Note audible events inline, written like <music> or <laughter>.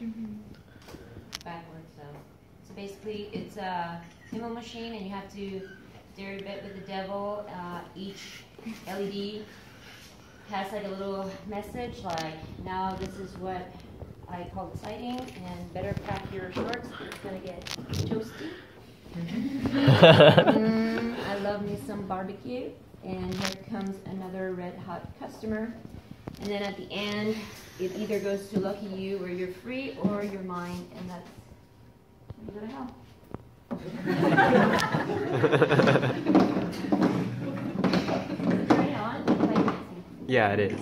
Mm -hmm. Backwards, so So basically, it's a pinball machine, and you have to dare a bit with the devil. Uh, each LED has like a little message, like now this is what I call exciting, and better pack your shorts. It's gonna get toasty. Mm-hmm. <laughs> mm, I love me some barbecue. And here comes another red hot customer. And then at the end, it either goes to lucky you, where you're free, or you're mine, and that's you go to hell. <laughs> yeah, it is.